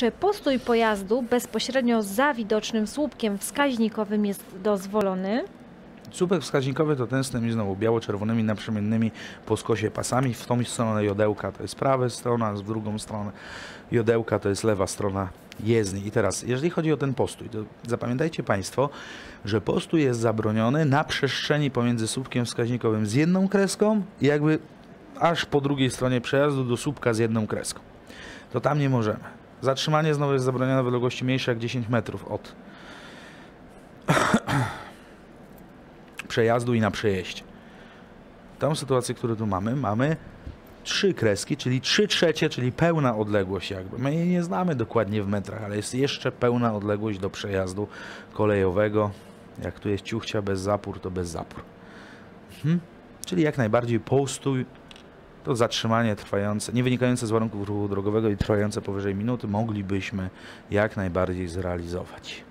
Czy postój pojazdu bezpośrednio za widocznym słupkiem wskaźnikowym jest dozwolony? Słupek wskaźnikowy to ten z tymi znowu biało-czerwonymi naprzemiennymi po skosie pasami. W tą stronę jodełka to jest prawa strona, w drugą stronę jodełka to jest lewa strona jezdni. I teraz, jeżeli chodzi o ten postój, to zapamiętajcie Państwo, że postój jest zabroniony na przestrzeni pomiędzy słupkiem wskaźnikowym z jedną kreską i jakby aż po drugiej stronie przejazdu do słupka z jedną kreską. To tam nie możemy. Zatrzymanie znowu jest zabronione w odległości mniejszej jak 10 metrów od przejazdu i na przejeździe. Tą sytuację, którą tu mamy, mamy trzy kreski, czyli trzy trzecie, czyli pełna odległość jakby. My jej nie znamy dokładnie w metrach, ale jest jeszcze pełna odległość do przejazdu kolejowego. Jak tu jest ciuchcia bez zapór, to bez zapór. Mhm. Czyli jak najbardziej postój, to zatrzymanie trwające, nie wynikające z warunków ruchu drogowego i trwające powyżej minuty moglibyśmy jak najbardziej zrealizować.